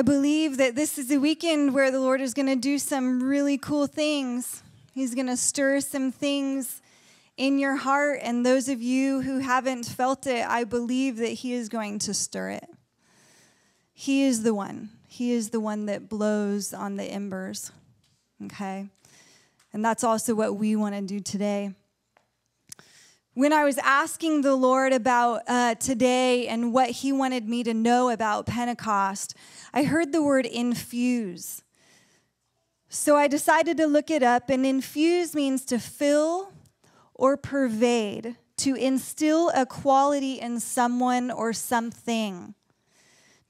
I believe that this is a weekend where the Lord is going to do some really cool things. He's going to stir some things in your heart. And those of you who haven't felt it, I believe that He is going to stir it. He is the one. He is the one that blows on the embers. Okay? And that's also what we want to do today. When I was asking the Lord about uh, today and what He wanted me to know about Pentecost, I heard the word infuse. So I decided to look it up, and infuse means to fill or pervade, to instill a quality in someone or something,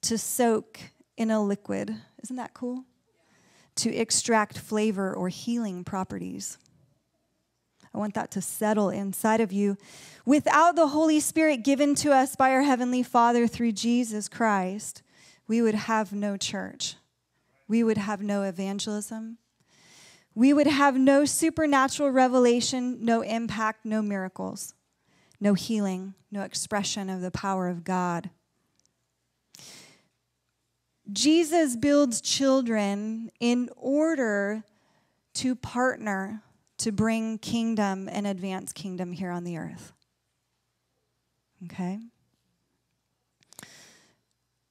to soak in a liquid. Isn't that cool? To extract flavor or healing properties. I want that to settle inside of you. Without the Holy Spirit given to us by our Heavenly Father through Jesus Christ, we would have no church. We would have no evangelism. We would have no supernatural revelation, no impact, no miracles, no healing, no expression of the power of God. Jesus builds children in order to partner to bring kingdom and advance kingdom here on the earth. Okay?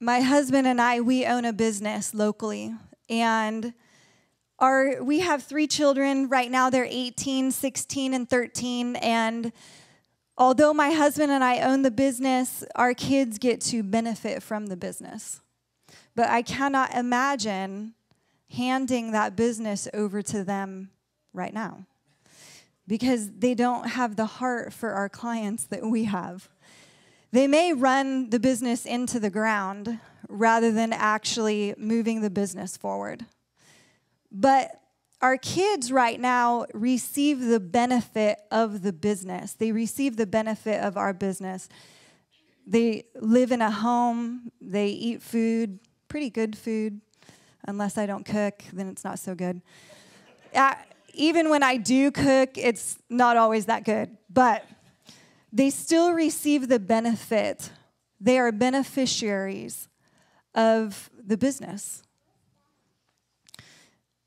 My husband and I, we own a business locally, and our, we have three children. Right now, they're 18, 16, and 13. And although my husband and I own the business, our kids get to benefit from the business. But I cannot imagine handing that business over to them right now because they don't have the heart for our clients that we have. They may run the business into the ground rather than actually moving the business forward. But our kids right now receive the benefit of the business. They receive the benefit of our business. They live in a home, they eat food, pretty good food. Unless I don't cook, then it's not so good. Uh, even when I do cook, it's not always that good, but they still receive the benefit. They are beneficiaries of the business.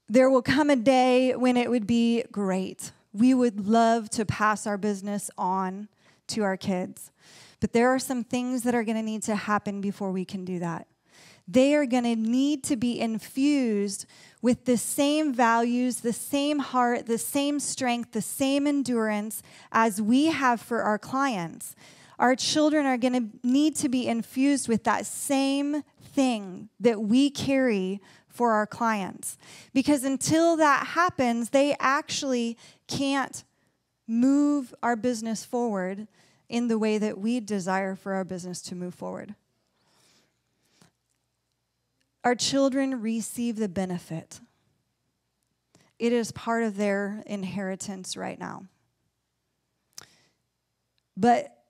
There will come a day when it would be great. We would love to pass our business on to our kids. But there are some things that are going to need to happen before we can do that. They are going to need to be infused with the same values, the same heart, the same strength, the same endurance as we have for our clients. Our children are going to need to be infused with that same thing that we carry for our clients. Because until that happens, they actually can't move our business forward in the way that we desire for our business to move forward. Our children receive the benefit. It is part of their inheritance right now. But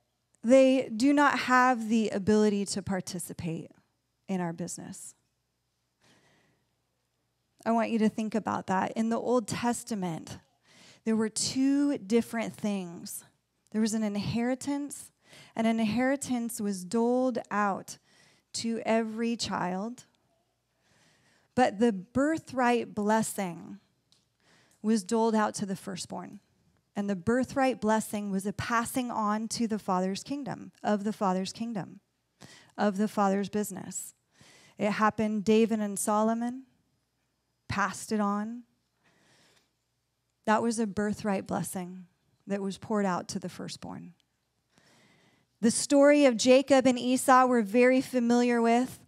they do not have the ability to participate in our business. I want you to think about that. In the Old Testament, there were two different things there was an inheritance, and an inheritance was doled out to every child but the birthright blessing was doled out to the firstborn. And the birthright blessing was a passing on to the Father's kingdom, of the Father's kingdom, of the Father's business. It happened, David and Solomon passed it on. That was a birthright blessing that was poured out to the firstborn. The story of Jacob and Esau we're very familiar with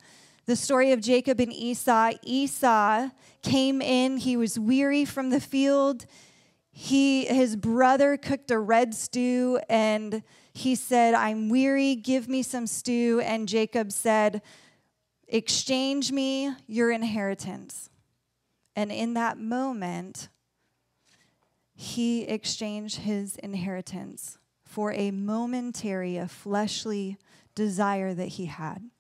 the story of Jacob and Esau. Esau came in, he was weary from the field. He, his brother cooked a red stew and he said, I'm weary, give me some stew. And Jacob said, Exchange me your inheritance. And in that moment, he exchanged his inheritance for a momentary, a fleshly desire that he had.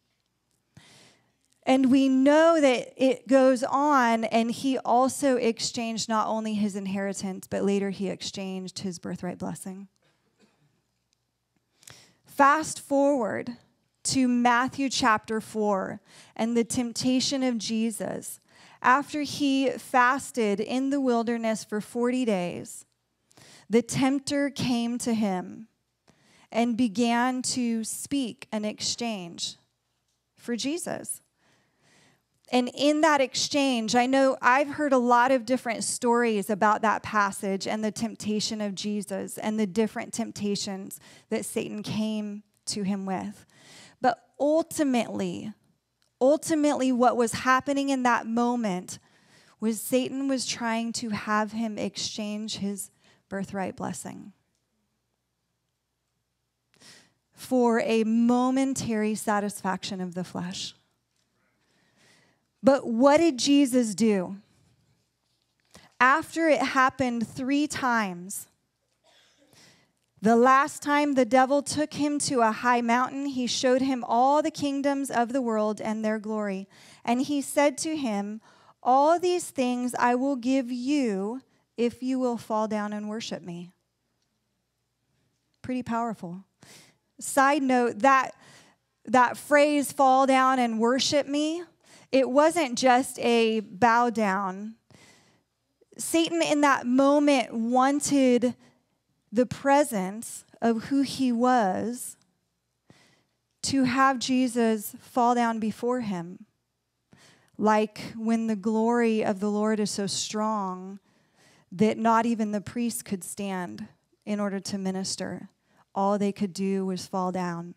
And we know that it goes on, and he also exchanged not only his inheritance, but later he exchanged his birthright blessing. Fast forward to Matthew chapter 4 and the temptation of Jesus. After he fasted in the wilderness for 40 days, the tempter came to him and began to speak an exchange for Jesus. And in that exchange, I know I've heard a lot of different stories about that passage and the temptation of Jesus and the different temptations that Satan came to him with. But ultimately, ultimately, what was happening in that moment was Satan was trying to have him exchange his birthright blessing for a momentary satisfaction of the flesh. But what did Jesus do? After it happened three times, the last time the devil took him to a high mountain, he showed him all the kingdoms of the world and their glory. And he said to him, All these things I will give you if you will fall down and worship me. Pretty powerful. Side note that that phrase fall down and worship me it wasn't just a bow down. Satan, in that moment, wanted the presence of who he was to have Jesus fall down before him. Like when the glory of the Lord is so strong that not even the priests could stand in order to minister. All they could do was fall down.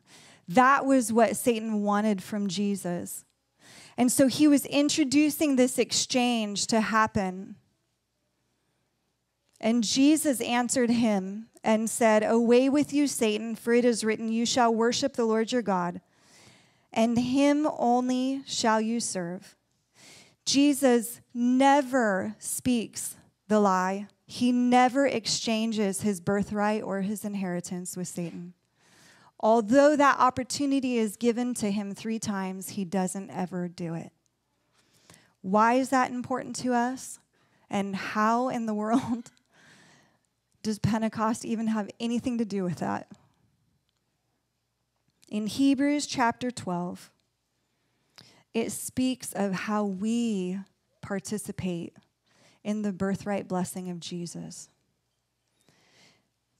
That was what Satan wanted from Jesus. And so he was introducing this exchange to happen. And Jesus answered him and said, Away with you, Satan, for it is written, You shall worship the Lord your God, and him only shall you serve. Jesus never speaks the lie, he never exchanges his birthright or his inheritance with Satan. Although that opportunity is given to him three times, he doesn't ever do it. Why is that important to us? And how in the world does Pentecost even have anything to do with that? In Hebrews chapter 12, it speaks of how we participate in the birthright blessing of Jesus.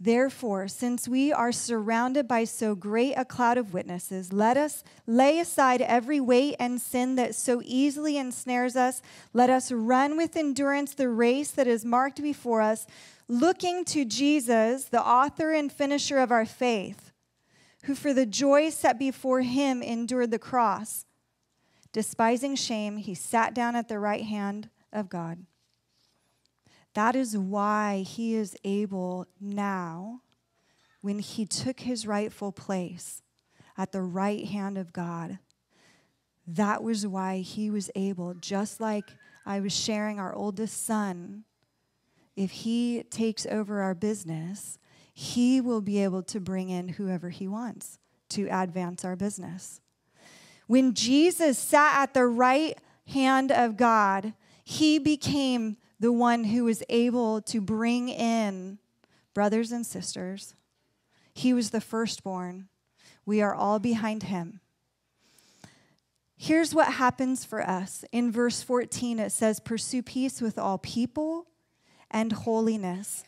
Therefore, since we are surrounded by so great a cloud of witnesses, let us lay aside every weight and sin that so easily ensnares us. Let us run with endurance the race that is marked before us, looking to Jesus, the author and finisher of our faith, who for the joy set before him endured the cross. Despising shame, he sat down at the right hand of God. That is why he is able now, when he took his rightful place at the right hand of God, that was why he was able, just like I was sharing our oldest son, if he takes over our business, he will be able to bring in whoever he wants to advance our business. When Jesus sat at the right hand of God, he became the one who was able to bring in brothers and sisters. He was the firstborn. We are all behind him. Here's what happens for us. In verse 14, it says, Pursue peace with all people and holiness,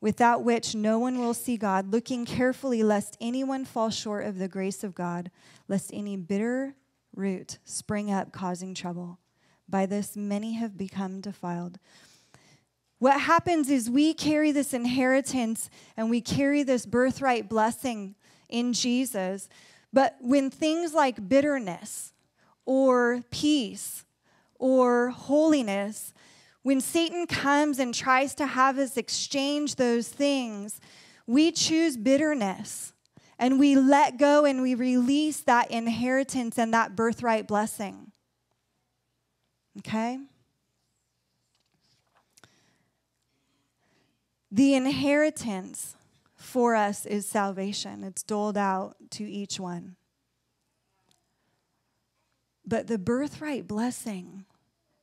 without which no one will see God, looking carefully lest anyone fall short of the grace of God, lest any bitter root spring up, causing trouble. By this, many have become defiled. What happens is we carry this inheritance and we carry this birthright blessing in Jesus. But when things like bitterness or peace or holiness, when Satan comes and tries to have us exchange those things, we choose bitterness and we let go and we release that inheritance and that birthright blessing. Okay? The inheritance for us is salvation, it's doled out to each one. But the birthright blessing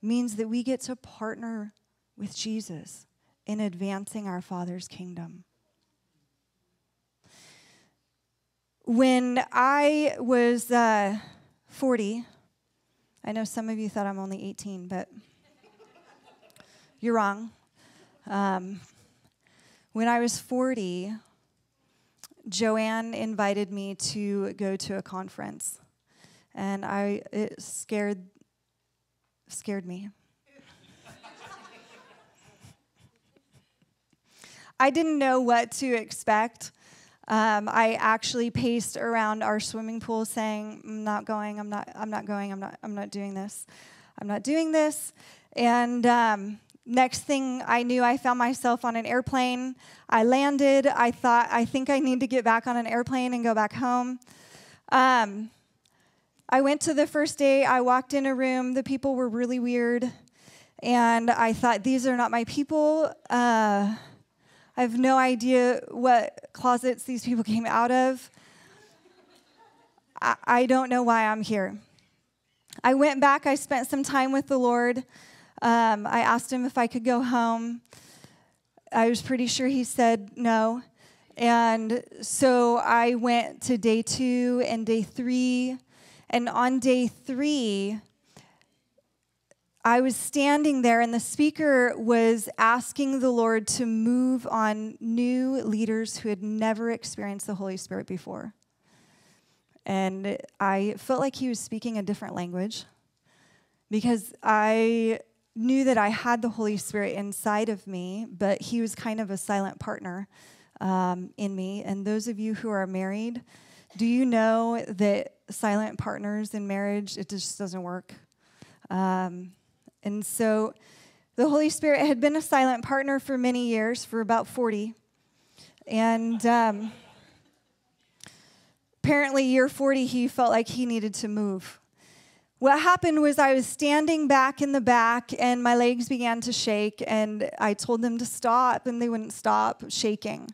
means that we get to partner with Jesus in advancing our Father's kingdom. when I was uh, 40, I know some of you thought I'm only 18, but you're wrong. Um, when I was 40, Joanne invited me to go to a conference, and I it scared scared me. I didn't know what to expect. Um, I actually paced around our swimming pool saying, I'm not going, I'm not, I'm not going, I'm not, I'm not doing this. I'm not doing this. And um, next thing I knew, I found myself on an airplane. I landed. I thought, I think I need to get back on an airplane and go back home. Um, I went to the first day. I walked in a room. The people were really weird. And I thought, these are not my people. Uh, I have no idea what closets these people came out of. I, I don't know why I'm here. I went back, I spent some time with the Lord. Um, I asked him if I could go home. I was pretty sure he said no. And so I went to day two and day three. And on day three, I was standing there, and the speaker was asking the Lord to move on new leaders who had never experienced the Holy Spirit before. And I felt like he was speaking a different language because I knew that I had the Holy Spirit inside of me, but he was kind of a silent partner um, in me. And those of you who are married, do you know that silent partners in marriage, it just doesn't work? Um, and so the Holy Spirit had been a silent partner for many years, for about 40. And um, apparently, year 40, he felt like he needed to move. What happened was I was standing back in the back and my legs began to shake, and I told them to stop, and they wouldn't stop shaking.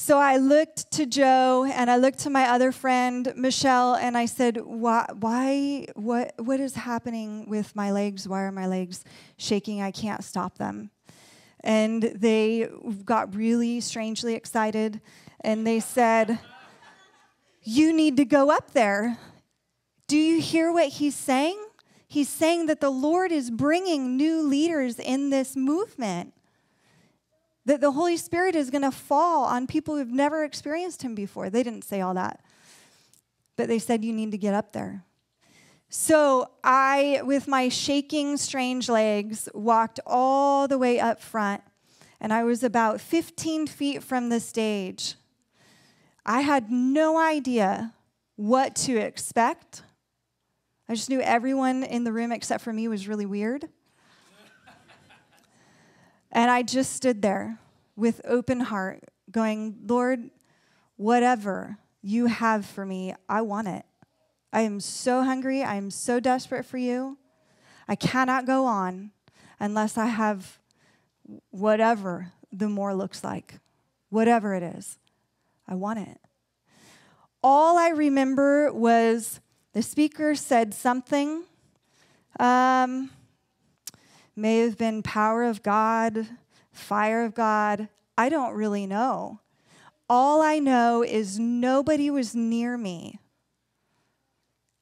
So I looked to Joe and I looked to my other friend, Michelle, and I said, why, why, what, what is happening with my legs? Why are my legs shaking? I can't stop them. And they got really strangely excited and they said, You need to go up there. Do you hear what he's saying? He's saying that the Lord is bringing new leaders in this movement that the Holy Spirit is going to fall on people who've never experienced Him before. They didn't say all that, but they said, You need to get up there. So I, with my shaking, strange legs, walked all the way up front, and I was about 15 feet from the stage. I had no idea what to expect. I just knew everyone in the room except for me was really weird. And I just stood there with open heart, going, Lord, whatever you have for me, I want it. I am so hungry. I am so desperate for you. I cannot go on unless I have whatever the more looks like, whatever it is. I want it. All I remember was the speaker said something. Um, may have been power of God, fire of God. I don't really know. All I know is nobody was near me.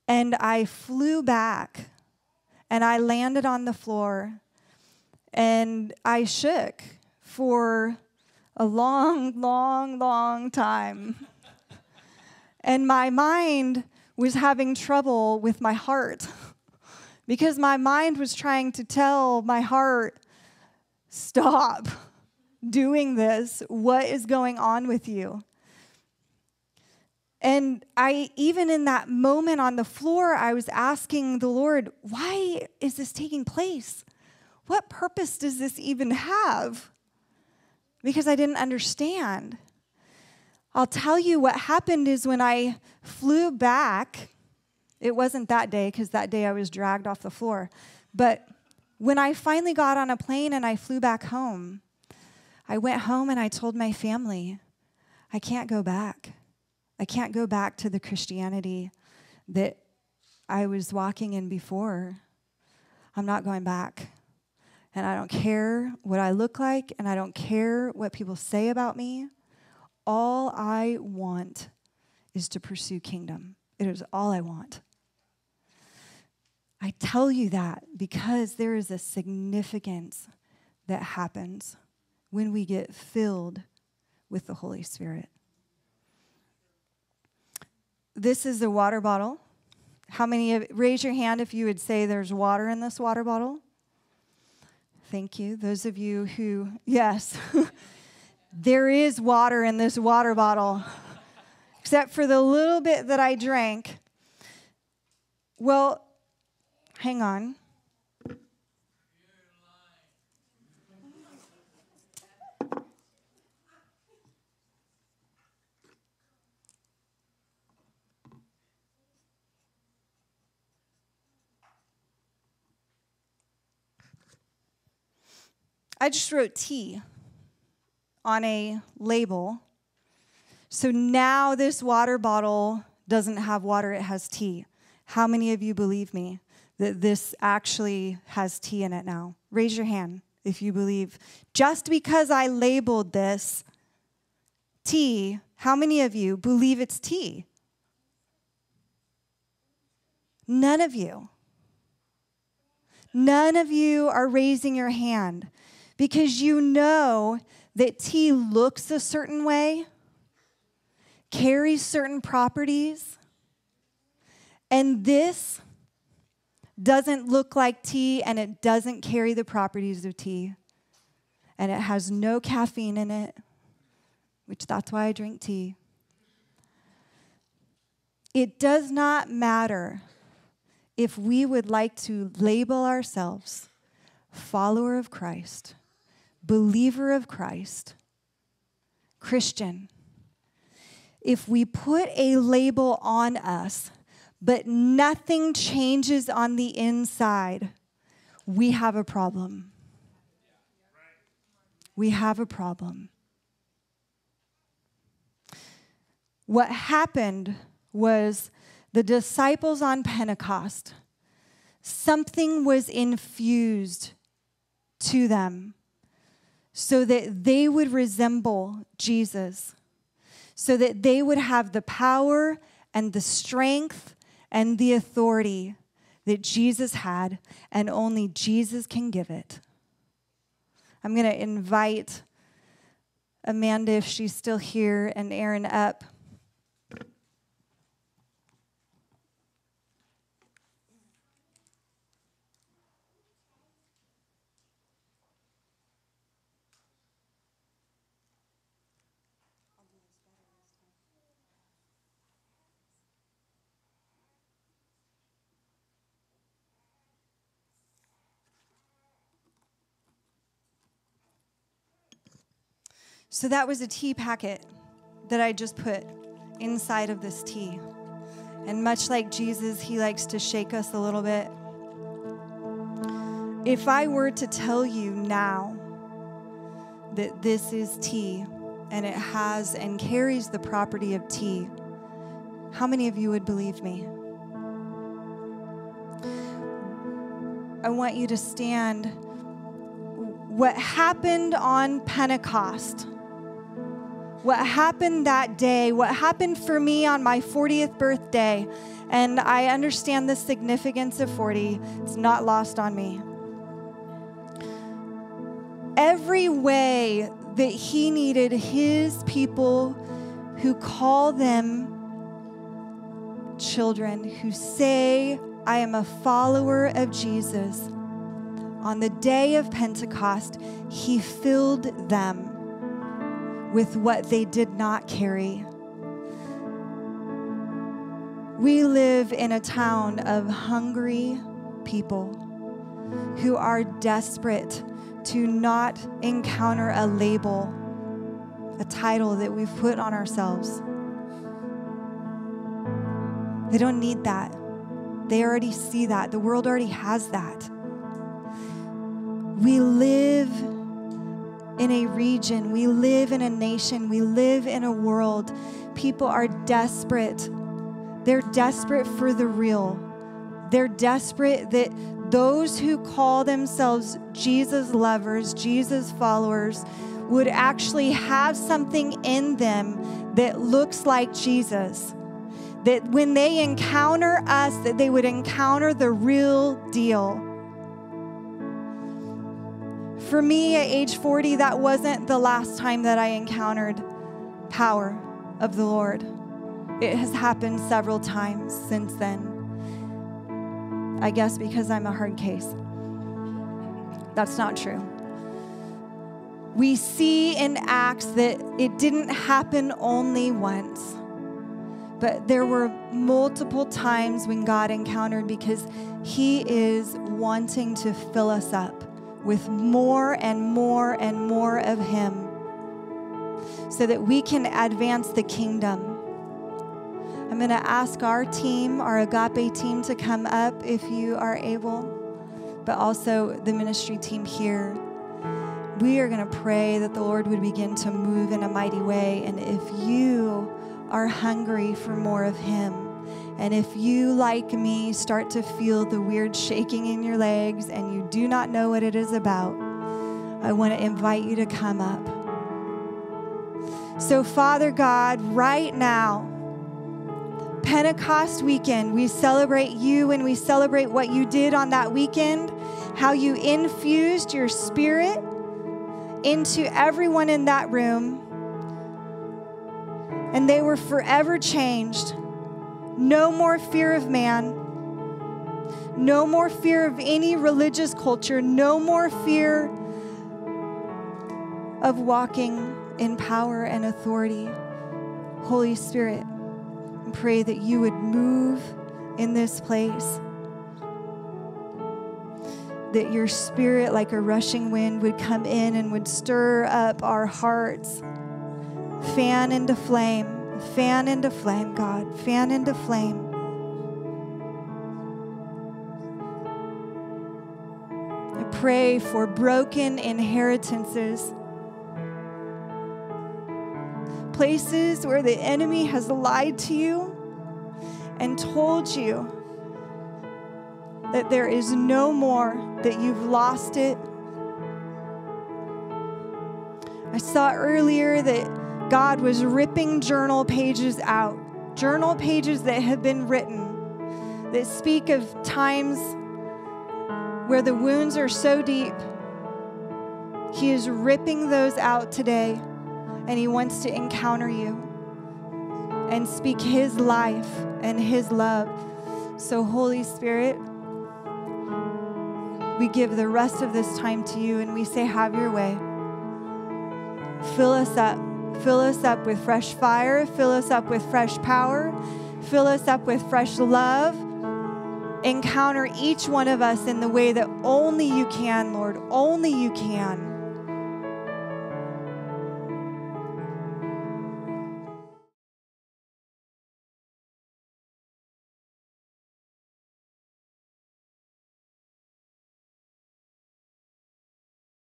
And I flew back and I landed on the floor and I shook for a long, long, long time. and my mind was having trouble with my heart because my mind was trying to tell my heart, stop doing this. What is going on with you? And I, even in that moment on the floor, I was asking the Lord, why is this taking place? What purpose does this even have? Because I didn't understand. I'll tell you what happened is when I flew back it wasn't that day because that day I was dragged off the floor. But when I finally got on a plane and I flew back home, I went home and I told my family, I can't go back. I can't go back to the Christianity that I was walking in before. I'm not going back. And I don't care what I look like, and I don't care what people say about me. All I want is to pursue kingdom. It is all I want. I tell you that because there is a significance that happens when we get filled with the Holy Spirit. This is a water bottle. How many of, raise your hand if you would say there's water in this water bottle? Thank you. Those of you who, yes, there is water in this water bottle, except for the little bit that I drank. Well, hang on. I just wrote tea on a label. So now this water bottle doesn't have water, it has tea. How many of you believe me that this actually has tea in it now? Raise your hand if you believe. Just because I labeled this tea, how many of you believe it's tea? None of you. None of you are raising your hand because you know that tea looks a certain way, carries certain properties, and this doesn't look like tea and it doesn't carry the properties of tea. And it has no caffeine in it, which that's why I drink tea. It does not matter if we would like to label ourselves follower of Christ believer of Christ, Christian, if we put a label on us, but nothing changes on the inside, we have a problem. We have a problem. What happened was the disciples on Pentecost, something was infused to them so that they would resemble Jesus, so that they would have the power and the strength and the authority that Jesus had, and only Jesus can give it. I'm going to invite Amanda, if she's still here, and Aaron up. So that was a tea packet that I just put inside of this tea. And much like Jesus, he likes to shake us a little bit. If I were to tell you now that this is tea and it has and carries the property of tea, how many of you would believe me? I want you to stand. What happened on Pentecost? What happened that day, what happened for me on my 40th birthday, and I understand the significance of 40. It's not lost on me. Every way that he needed his people who call them children, who say, I am a follower of Jesus. On the day of Pentecost, he filled them with what they did not carry. We live in a town of hungry people who are desperate to not encounter a label, a title that we've put on ourselves. They don't need that. They already see that. The world already has that. We live in a region, we live in a nation, we live in a world. People are desperate. They're desperate for the real. They're desperate that those who call themselves Jesus lovers, Jesus followers, would actually have something in them that looks like Jesus. that when they encounter us, that they would encounter the real deal. For me at age 40, that wasn't the last time that I encountered power of the Lord. It has happened several times since then. I guess because I'm a hard case. That's not true. We see in Acts that it didn't happen only once, but there were multiple times when God encountered because He is wanting to fill us up with more and more and more of Him so that we can advance the kingdom. I'm going to ask our team, our agape team, to come up if you are able, but also the ministry team here. We are going to pray that the Lord would begin to move in a mighty way. And if you are hungry for more of Him, and if you, like me, start to feel the weird shaking in your legs and you do not know what it is about, I want to invite you to come up. So, Father God, right now, Pentecost weekend, we celebrate you and we celebrate what you did on that weekend, how you infused your spirit into everyone in that room. And they were forever changed. No more fear of man. No more fear of any religious culture. No more fear of walking in power and authority. Holy Spirit pray that you would move in this place. That your spirit, like a rushing wind, would come in and would stir up our hearts. Fan into flame, fan into flame, God, fan into flame. I pray for broken inheritances places where the enemy has lied to you and told you that there is no more, that you've lost it. I saw earlier that God was ripping journal pages out, journal pages that have been written that speak of times where the wounds are so deep. He is ripping those out today and He wants to encounter you and speak His life and His love. So, Holy Spirit, we give the rest of this time to you and we say, Have your way. Fill us up. Fill us up with fresh fire. Fill us up with fresh power. Fill us up with fresh love. Encounter each one of us in the way that only you can, Lord. Only you can.